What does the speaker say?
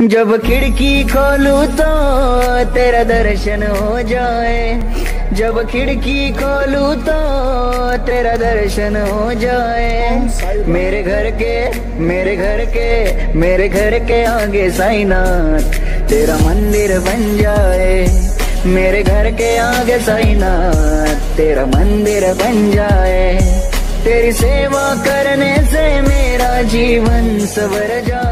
जब खिड़की खोलू तो तेरा दर्शन हो जाए। जब खिड़की खोलू तो तेरा दर्शन हो जाए। मेरे घर के, मेरे घर के, मेरे घर के आगे साईनाथ, तेरा मंदिर बन जाए। मेरे घर के आगे साईनाथ, तेरा मंदिर बन जाए। तेरी सेवा करने से मेरा जीवन सवर जाए।